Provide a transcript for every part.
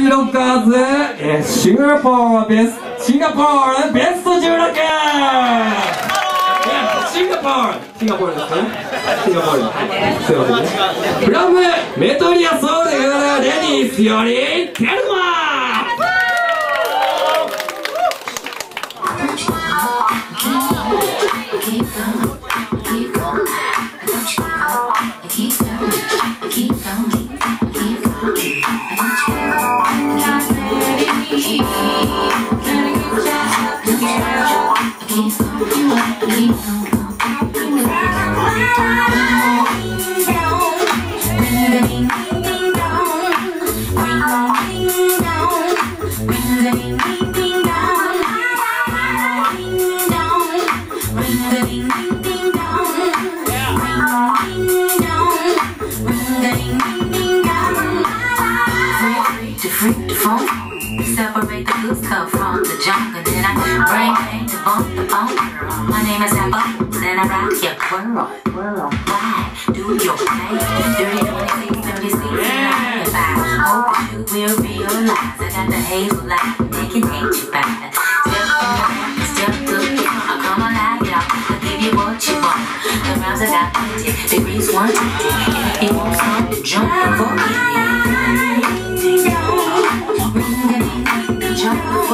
ーロッカーズ、シンガポールベスト、ベスト 16! シンガポールシンガポールですかねシンガポールすいませんねフラムメトリアソウルレデニスよりテルマ Keep. Separate the good stuff from the junk And then I bring pain to bump the bone, girl Turn around your twirl, twirl, why? Do your thing, dirty 26, 36, yeah. I hope you will realize I got the hazel light, naked ain't you bad. Step in step good, I'll come alive, y'all. I give you what you want. The rounds I got 50, degrees 120. You want some, jump and forget. Ring a ding, jump.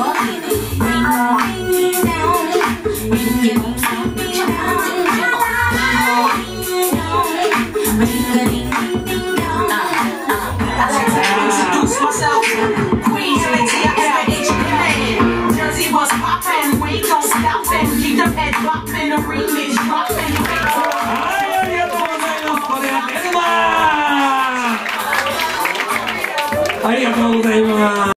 on stopping. Keep them head bopping, a remix dropping. ありがとうございます。